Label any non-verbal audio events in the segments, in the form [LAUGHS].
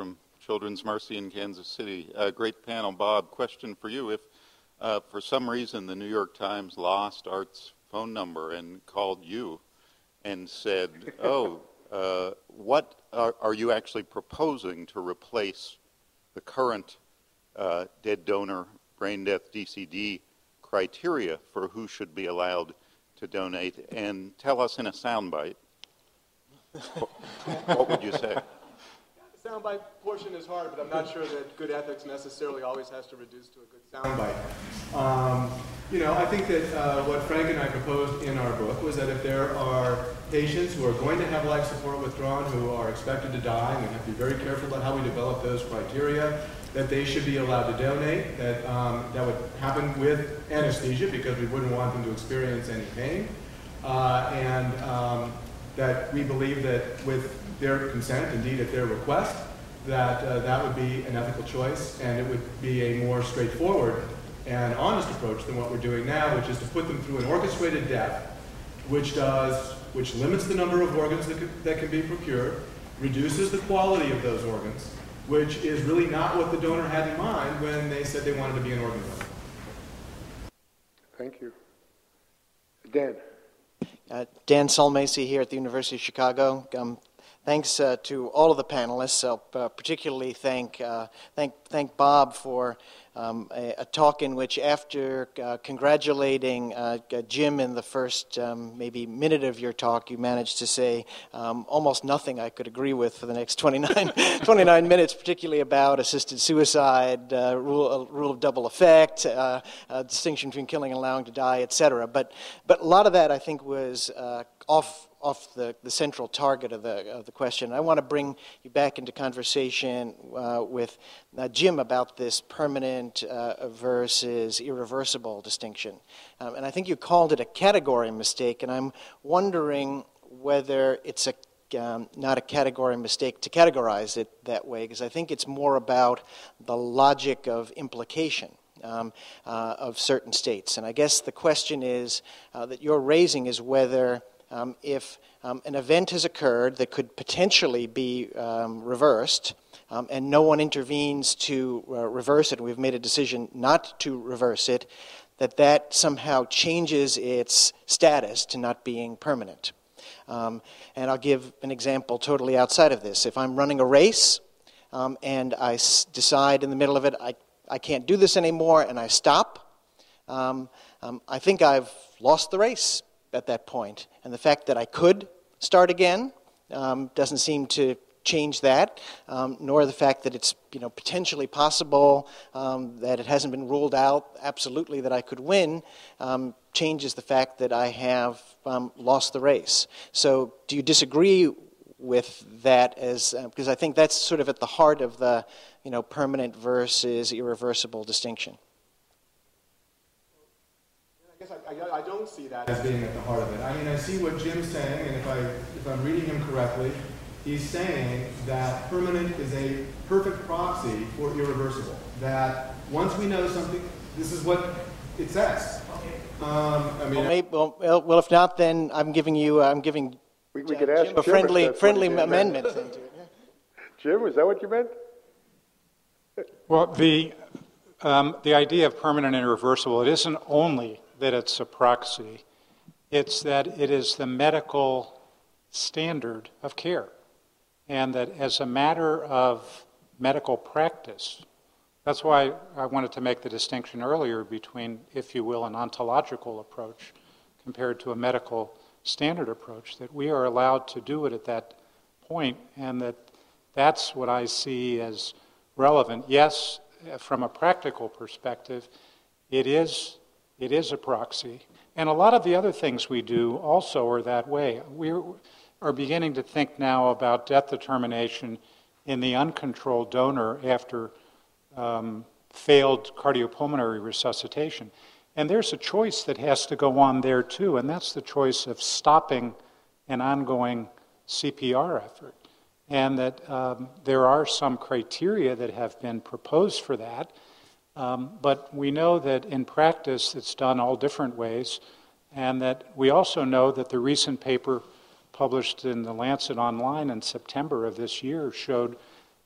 from Children's Mercy in Kansas City. Uh, great panel, Bob. Question for you: If uh, for some reason the New York Times lost Art's phone number and called you and said, [LAUGHS] "Oh, uh, what are, are, you actually proposing to replace the current uh, dead donor brain death DCD criteria for who should be allowed to donate?" And tell us in a soundbite what would you say? Soundbite portion is hard, but I'm not sure that good ethics necessarily always has to reduce to a good soundbite. Um, you know, I think that uh, what Frank and I proposed in our book was that if there are patients who are going to have life support withdrawn, who are expected to die, and we have to be very careful about how we develop those criteria, that they should be allowed to donate, that um, that would happen with anesthesia because we wouldn't want them to experience any pain. Uh, and um, that we believe that with their consent, indeed at their request, that uh, that would be an ethical choice and it would be a more straightforward and honest approach than what we're doing now, which is to put them through an orchestrated death, which does, which limits the number of organs that, could, that can be procured, reduces the quality of those organs, which is really not what the donor had in mind when they said they wanted to be an organ donor. Thank you. Dan. Uh, Dan Sulmasy here at the University of Chicago. Um, thanks uh, to all of the panelists. I'll uh, particularly thank, uh, thank, thank Bob for um, a, a, talk in which, after uh, congratulating uh, Jim in the first um, maybe minute of your talk, you managed to say um, almost nothing I could agree with for the next 29, [LAUGHS] 29 minutes, particularly about assisted suicide, rule, rule of double effect, distinction between killing and allowing to die, etc. But, but a lot of that, I think, was off off the, the central target of the, of the question. I want to bring you back into conversation uh, with uh, Jim about this permanent uh, versus irreversible distinction. Um, and I think you called it a category mistake, and I'm wondering whether it's a um, not a category mistake to categorize it that way, because I think it's more about the logic of implication. Um, uh, of certain states. And I guess the question is uh, that you're raising is whether um, if um, an event has occurred that could potentially be um, reversed, um, and no one intervenes to uh, reverse it, we've made a decision not to reverse it, that that somehow changes its status to not being permanent. Um, and I'll give an example totally outside of this. If I'm running a race um, and I s- decide in the middle of it I, I can't do this anymore and I stop, I think I've lost the race at that point. And the fact that I could start again um, doesn't seem to change that, um, nor the fact that it's you know potentially possible um, that it hasn't been ruled out absolutely that I could win um, changes the fact that I have um, lost the race. So, do you disagree with that? As uh, because I think that's sort of at the heart of the you know permanent versus irreversible distinction. guess I, I, I, don't see that as being at the heart of it. I mean, I see what Jim's saying, and if, I, if I'm reading him correctly, he's saying that permanent is a perfect proxy for irreversible. That once we know something, this is what it says. Um, I mean, well, maybe, well, well, if not, then I'm giving you, I'm giving we, we could ask Jim a friendly, friendly amendment. [LAUGHS] Jim, is that what you meant? Well, the um, the idea of permanent and irreversible, it isn't only that it's a proxy, it's that it is the medical standard of care. And that as a matter of medical practice, that's why I wanted to make the distinction earlier between, if you will, an ontological approach compared to a medical standard approach, that we are allowed to do it at that point, and that that's what I see as relevant. Yes, from a practical perspective, it is it is a proxy. And a lot of the other things we do also are that way. We are beginning to think now about death determination in the uncontrolled donor after um, failed cardiopulmonary resuscitation. And there's a choice that has to go on there too, and that's the choice of stopping an ongoing CPR effort. And that um, there are some criteria that have been proposed for that. Um, but we know that in practice it's done all different ways, and that we also know that the recent paper published in the Lancet Online in September of this year showed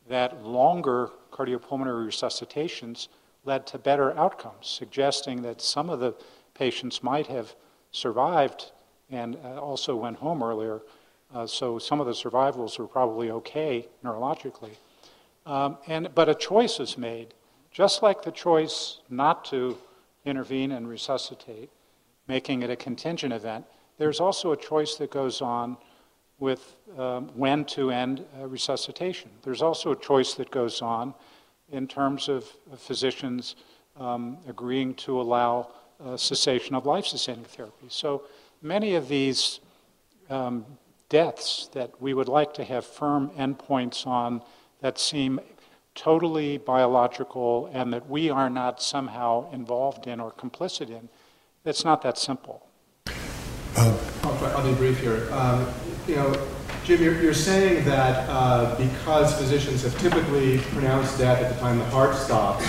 that longer cardiopulmonary resuscitations led to better outcomes, suggesting that some of the patients might have survived and uh, also went home earlier. Uh, so some of the survivals were probably okay neurologically. Um, and, but a choice is made, just like the choice not to intervene and resuscitate, making it a contingent event. There's also a choice that goes on with um, when to end uh, resuscitation. There's also a choice that goes on in terms of physicians um, agreeing to allow uh, cessation of life sustaining therapy. So many of these um, deaths that we would like to have firm endpoints on that seem totally biological and that we are not somehow involved in or complicit in, it's not that simple. I'll, try, I'll be brief here. Um, you know, Jim, you're, you're saying that uh, because physicians have typically pronounced death at the time the heart stops,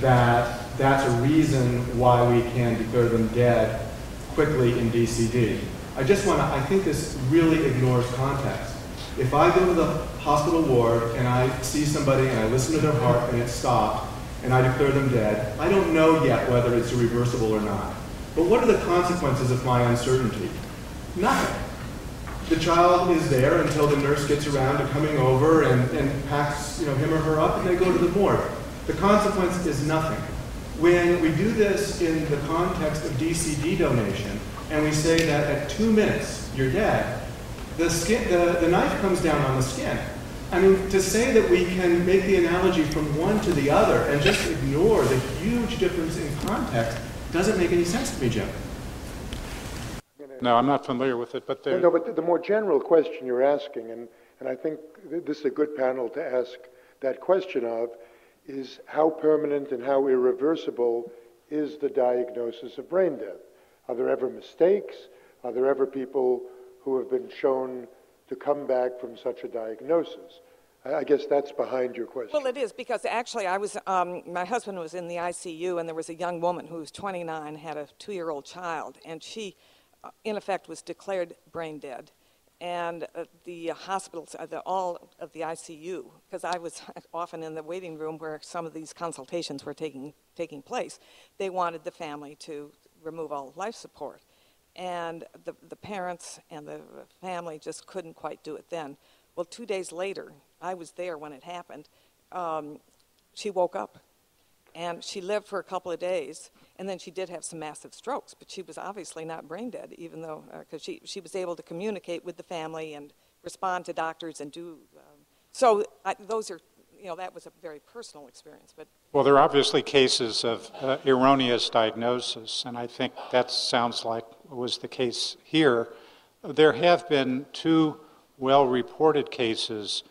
that that's a reason why we can declare them dead quickly in DCD. I just want to, I think this really ignores context. If I go to the hospital ward and I see somebody and I listen to their heart and it stopped and I declare them dead, I don't know yet whether it's irreversible or not. But what are the consequences of my uncertainty? Nothing. The child is there until the nurse gets around to coming over and, and packs you know, him or her up and they go to the morgue. The consequence is nothing. When we do this in the context of DCD donation, and we say that at two minutes you're dead, the, skin, the, the knife comes down on the skin. I mean, to say that we can make the analogy from one to the other and just ignore the huge difference in context doesn't make any sense to me, Jim. No, I'm not familiar with it, but there. No, but the more general question you're asking, and, and I think this is a good panel to ask that question of, is how permanent and how irreversible is the diagnosis of brain death? Are there ever mistakes? Are there ever people who have been shown to come back from such a diagnosis? I guess that's behind your question. Well, it is because actually, I was um, my husband was in the ICU, and there was a young woman who was 29, had a two-year-old child, and she, uh, in effect, was declared brain dead and uh, the hospitals, uh, the, all of the ICU, because I was [LAUGHS] often in the waiting room where some of these consultations were taking, taking place, they wanted the family to remove all life support. And the, the parents and the family just couldn't quite do it then. Well, two days later, I was there when it happened, um, she woke up. And she lived for a couple of days and then she did have some massive strokes, but she was obviously not brain dead, even though, because uh, she, she was able to communicate with the family and respond to doctors and do. Um, so I, those are, you know, that was a very personal experience. But well, there are obviously cases of uh, erroneous diagnosis, and I think that sounds like was the case here. There have been two well-reported cases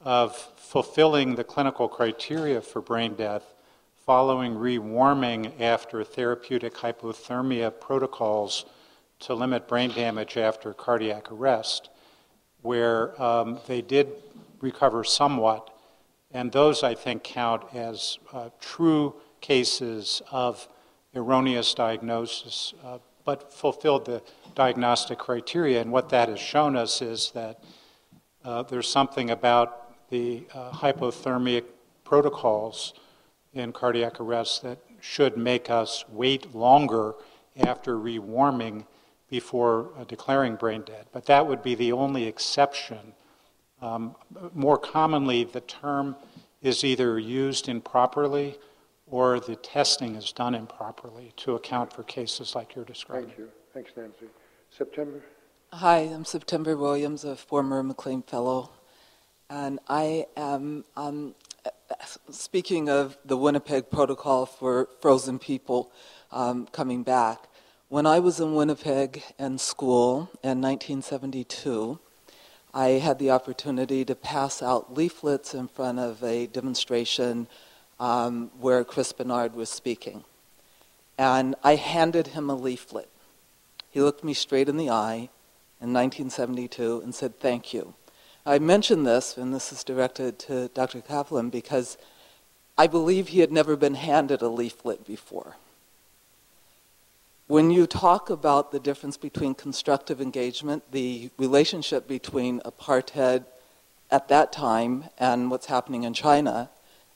of fulfilling the clinical criteria for brain death following rewarming after therapeutic hypothermia protocols to limit brain damage after cardiac arrest, where um, they did recover somewhat. And those, I think, count as uh, true cases of erroneous diagnosis, uh, but fulfilled the diagnostic criteria. And what that has shown us is that uh, there's something about the uh, hypothermic protocols in cardiac arrest that should make us wait longer after rewarming before uh, declaring brain dead. But that would be the only exception. Um, more commonly, the term is either used improperly or the testing is done improperly to account for cases like you're describing. Thank you. Thanks, Nancy. September? Hi, I'm September Williams, a former MacLean Fellow. And I am um, speaking of the Winnipeg Protocol for Frozen People um, coming back, when I was in Winnipeg in school in 1972, I had the opportunity to pass out leaflets in front of a demonstration um, where Chris Barnard was speaking. And I handed him a leaflet. He looked me straight in the eye in 1972 and said, Thank you. I mention this, and this is directed to Dr. Caplan, because I believe he had never been handed a leaflet before. When you talk about the difference between constructive engagement, the relationship between apartheid at that time and what's happening in China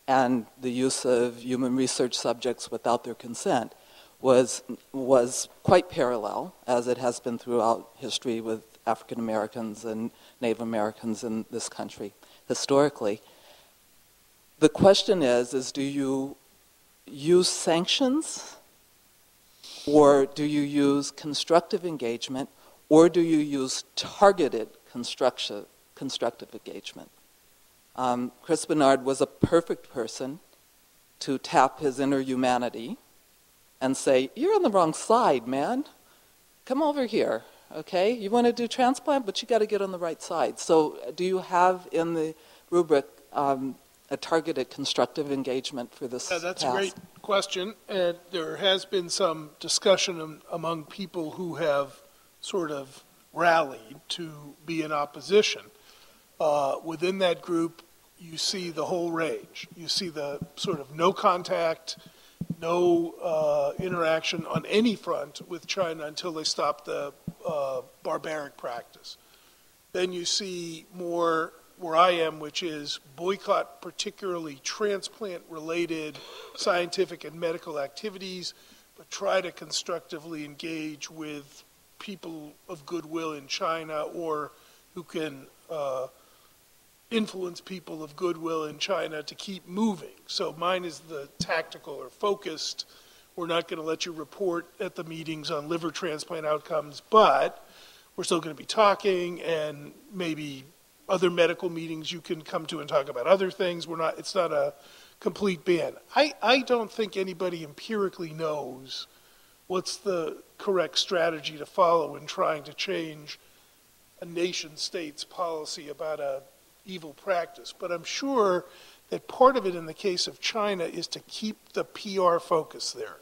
and the use of human research subjects without their consent was, was quite parallel, as it has been throughout history with African Americans and Native Americans in this country historically. The question is, is do you use sanctions or do you use constructive engagement or do you use targeted constructive, constructive engagement? Um, Chris Barnard was a perfect person to tap his inner humanity and say, You're on the wrong side, man. Come over here, okay? You want to do transplant, but you got to get on the right side. So, do you have in the rubric um, a targeted constructive engagement for this? Yeah, that's task? a great question, and there has been some discussion among people who have sort of rallied to be in opposition. Uh, within that group, you see the whole range. You see the sort of no contact, no uh, interaction on any front with China until they stop the uh, barbaric practice. Then you see more where I am, which is boycott particularly transplant related scientific and medical activities, but try to constructively engage with people of goodwill in China or who can uh, influence people of goodwill in China to keep moving. So mine is the tactical or focused. We're not going to let you report at the meetings on liver transplant outcomes, but we're still going to be talking and maybe other medical meetings you can come to and talk about other things. We're not, it's not a complete ban. I, I don't think anybody empirically knows what's the correct strategy to follow in trying to change a nation state's policy about a evil practice. But I'm sure that part of it in the case of China is to keep the PR focus there.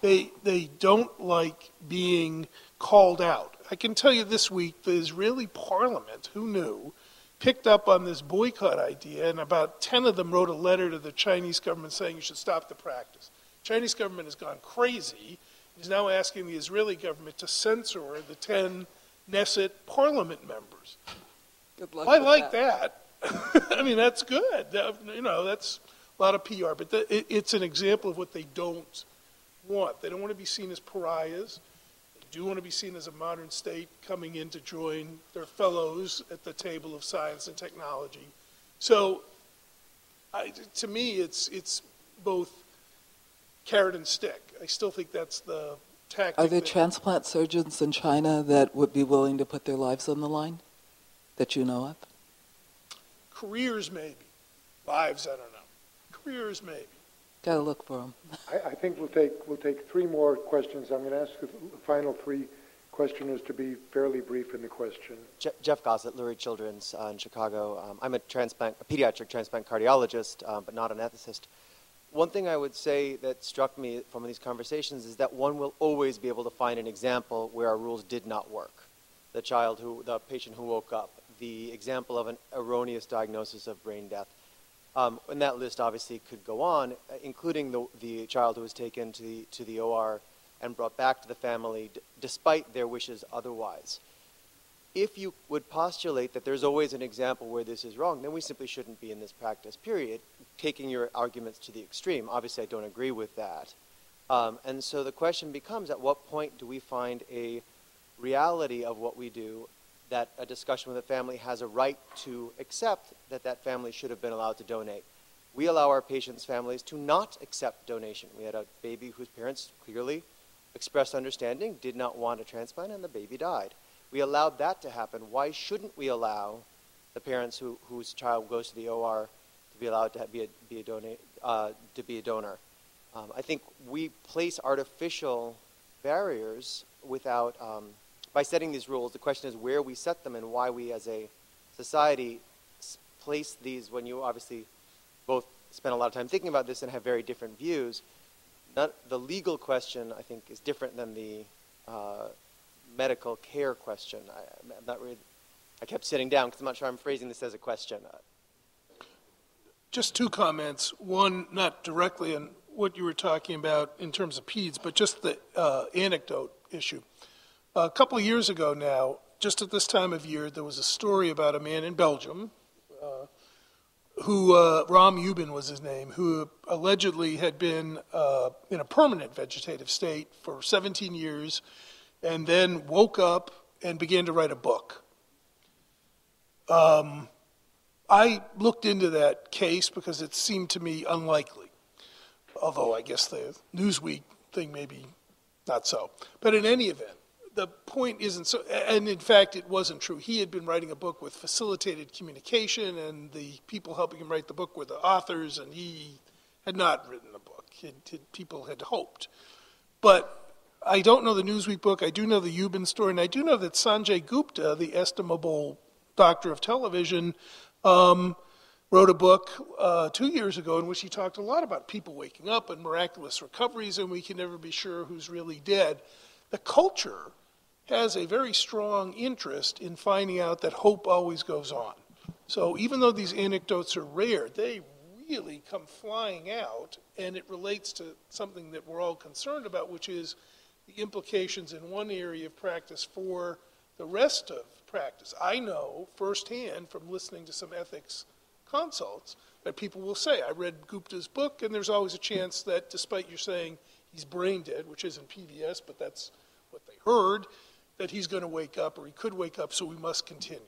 They, they don't like being called out. I can tell you this week, the Israeli parliament, who knew, picked up on this boycott idea, and about 10 of them wrote a letter to the Chinese government saying you should stop the practice. Chinese government has gone crazy. Is now asking the Israeli government to censor the 10 Knesset parliament members. Good luck I like that. [LAUGHS] I mean, that's good. You know, that's a lot of PR, but the, it, it's an example of what they don't want. They don't want to be seen as pariahs. They do want to be seen as a modern state coming in to join their fellows at the table of science and technology. So, I, to me, it's it's both carrot and stick. I still think that's the tactic. Are there that- transplant surgeons in China that would be willing to put their lives on the line that you know of? Careers, maybe. Lives, I don't know. Careers, maybe. Got to look for them. I, I think we'll take, we'll take three more questions. I'm going to ask the final three questioners to be fairly brief in the question. Je- Jeff Gossett, Lurie Children's uh, in Chicago. Um, I'm a transplant, a pediatric transplant cardiologist, um, but not an ethicist. One thing I would say that struck me from these conversations is that one will always be able to find an example where our rules did not work. The child who, the patient who woke up, the example of an erroneous diagnosis of brain death. Um, and that list obviously could go on, uh, including the, the child who was taken to the, to the OR and brought back to the family despite their wishes otherwise. If you would postulate that there's always an example where this is wrong, then we simply shouldn't be in this practice, period, taking your arguments to the extreme. Obviously, I don't agree with that. Um, and so the question becomes at what point do we find a reality of what we do that a discussion with a family has a right to accept that that family should have been allowed to donate. We allow our patients' families to not accept donation. We had a baby whose parents clearly expressed understanding, did not want a transplant, and the baby died. We allowed that to happen. Why shouldn't we allow the parents who, whose child goes to the OR to be allowed to be a, be a, donate, uh, to be a donor? Um, I think we place artificial barriers without um, by setting these rules, the question is where we set them and why we as a society place these when you obviously both spend a lot of time thinking about this and have very different views. Not, the legal question, I think, is different than the uh, medical care question. I, I'm not really, I kept sitting down because I'm not sure I'm phrasing this as a question. Uh, Just two comments. One, not directly on what you were talking about in terms of PEDS, but just the uh, anecdote issue. A couple of years ago now, just at this time of year, there was a story about a man in Belgium, uh, who uh, Rom was his name, who allegedly had been uh, in a permanent vegetative state for 17 years, and then woke up and began to write a book. Um, I looked into that case because it seemed to me unlikely, although I guess the Newsweek thing maybe not so. But in any event, the point isn't so, and in fact, it wasn't true. He had been writing a book with facilitated communication, and the people helping him write the book were the authors, and he had not written the book. It, it, people had hoped. But I don't know the Newsweek book. I do know the Houben story, and I do know that Sanjay Gupta, the estimable doctor of television, um, wrote a book uh, two years ago in which he talked a lot about people waking up and miraculous recoveries, and we can never be sure who's really dead. The culture has a very strong interest in finding out that hope always goes on. So even though these anecdotes are rare, they really come flying out, and it relates to something that we're all concerned about, which is the implications in one area of practice for the rest of practice. I know firsthand from listening to some ethics consults that people will say, I read Gupta's book, and there's always a chance that despite you saying he's brain dead, which isn't PVS, but that's what they heard, that he's going to wake up or he could wake up, so we must continue.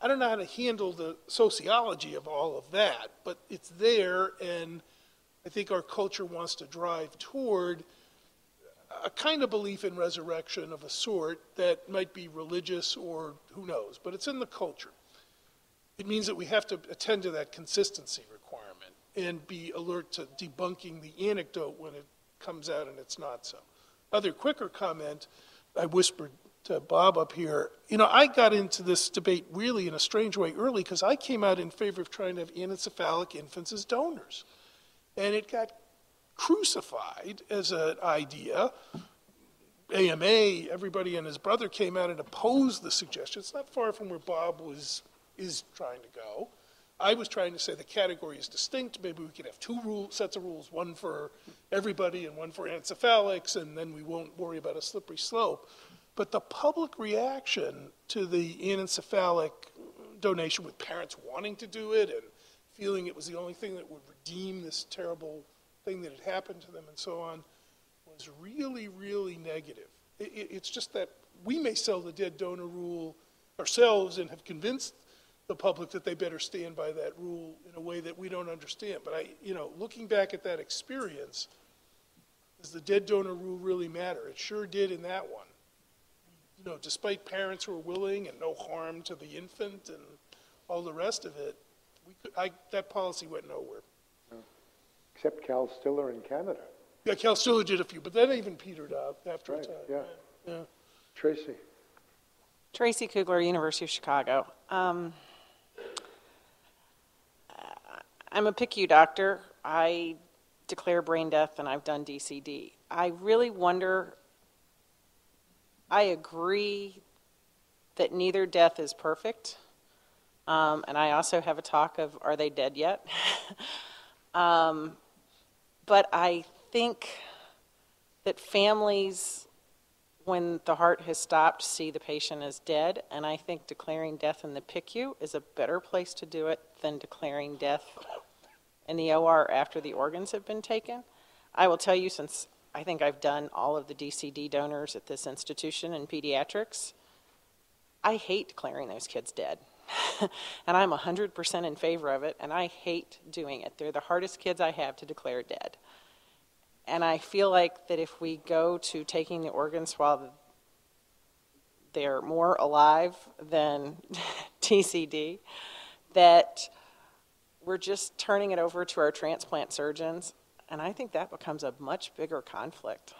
I don't know how to handle the sociology of all of that, but it's there, and I think our culture wants to drive toward a kind of belief in resurrection of a sort that might be religious or who knows, but it's in the culture. It means that we have to attend to that consistency requirement and be alert to debunking the anecdote when it comes out and it's not so. Other quicker comment, I whispered to Bob up here, you know, I got into this debate really in a strange way early because I came out in favor of trying to have anencephalic infants as donors. And it got crucified as an idea. AMA, everybody and his brother came out and opposed the suggestion. It's not far from where Bob was is trying to go. I was trying to say the category is distinct. Maybe we could have two rule, sets of rules, one for everybody and one for encephalics, and then we won't worry about a slippery slope. But the public reaction to the anencephalic donation, with parents wanting to do it and feeling it was the only thing that would redeem this terrible thing that had happened to them and so on, was really, really negative. It, it, it's just that we may sell the dead donor rule ourselves and have convinced the public that they better stand by that rule in a way that we don't understand. But I, you know, looking back at that experience, does the dead donor rule really matter? It sure did in that one. You know, despite parents who were willing and no harm to the infant and all the rest of it, we could, I, that policy went nowhere. Except Cal Stiller in Canada. Yeah, Cal Stiller did a few, but that even petered out after Right, a time. yeah. yeah. Tracy. Tracy Koogler, University of Chicago. Um, I'm a PICU doctor. I declare brain death and I've done DCD. I really wonder, I agree that neither death is perfect. Um, and I also have a talk of are they dead yet? [LAUGHS] um, but I think that families, when the heart has stopped, see the patient as dead. And I think declaring death in the PICU is a better place to do it than declaring death in the OR after the organs have been taken. I will tell you, since I think I've done all of the DCD donors at this institution in pediatrics, I hate declaring those kids dead. [LAUGHS] and I'm 100% in favor of it, and I hate doing it. They're the hardest kids I have to declare dead. And I feel like that if we go to taking the organs while they're more alive than [LAUGHS] DCD, that we're just turning it over to our transplant surgeons, and I think that becomes a much bigger conflict.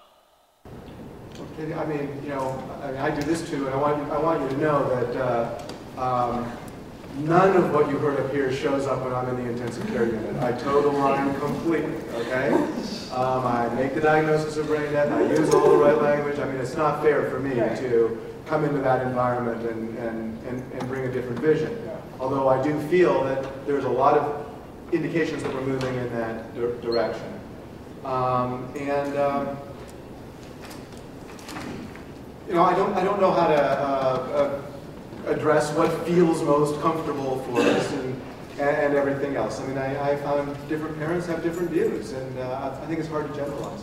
Okay, I mean, you know, I, mean, I do this too, and I want you, I want you to know that uh, um, none of what you heard up here shows up when I'm in the intensive care unit. I toe the line completely, okay? Um, I make the diagnosis of brain death, I use all the right language. I mean, it's not fair for me to come into that environment and, and, and, and bring a different vision. Although I do feel that there's a lot of indications that we're moving in that di direction. Um, and um, you know, I don't, I don't know how to uh, uh, address what feels most comfortable for us, and, and everything else. I mean, I, I found different parents have different views, and uh, I think it's hard to generalize.